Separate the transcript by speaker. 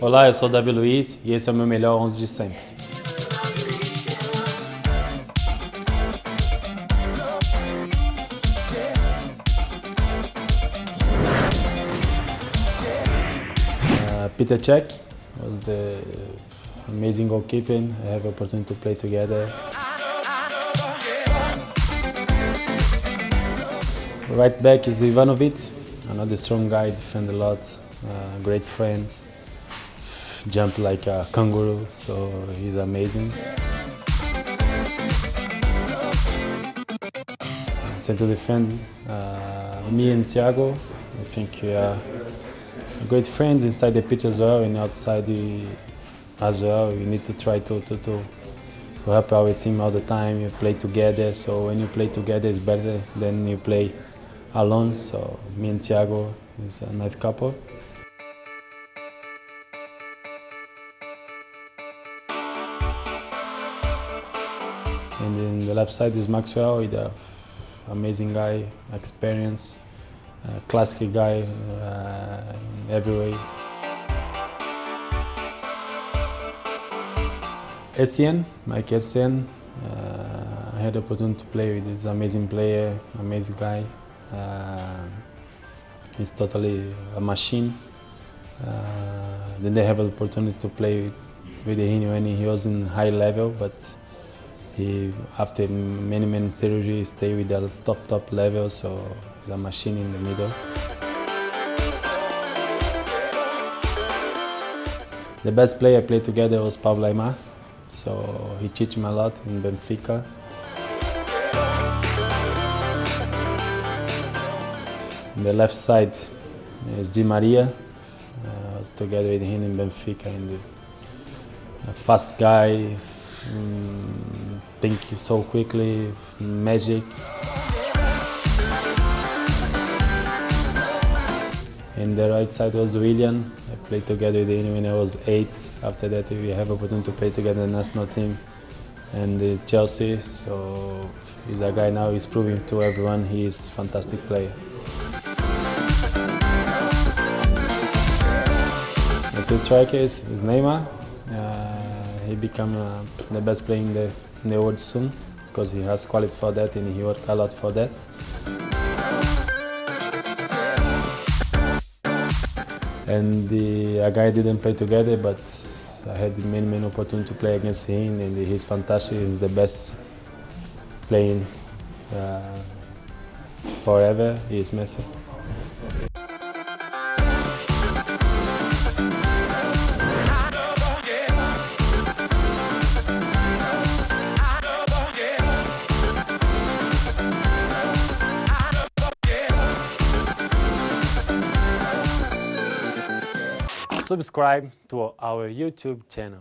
Speaker 1: Olá, eu sou Davi Luiz e esse é o meu melhor 11 de sempre. Uh, Peter Cech was the amazing goalkeeping. I have the opportunity to play together. Right back is Ivanovic, another strong guy, defend a lot, uh, great friends, jump like a kangaroo, so he's amazing. Center defend, uh, me and Thiago, I think we are great friends inside the pitch as well and outside the, as well. We need to try to, to, to, to help our team all the time. You play together, so when you play together it's better than you play alone. So me and Thiago is a nice couple. And then the left side is Maxwell, he's an amazing guy, experience, uh, classic guy uh, in every way. Essien, Mike Essien, uh, I had the opportunity to play with this amazing player, amazing guy. Uh, he's totally a machine. Uh, then they have the opportunity to play with, with him when he was in high level, but he, after many, many surgery, stay with the top, top level, so he's a machine in the middle. The best player I played together was Pablo Aimar, so he teach me a lot in Benfica. On the left side is Di Maria. Uh, I was together with him in Benfica. And a fast guy, mm, think so quickly, magic. In the right side was Willian. I played together with him when I was eight. After that, we have opportunity to play together in the national team and Chelsea. So he's a guy now. He's proving to everyone he is a fantastic player. The two strikers is Neymar. Uh, he become uh, the best player in the, in the world soon because he has quality for that and he worked a lot for that. And the, a guy didn't play together, but I had many, many opportunity to play against him, and he's fantastic. He's the best playing uh, forever. He is Messi. Subscribe to our YouTube channel.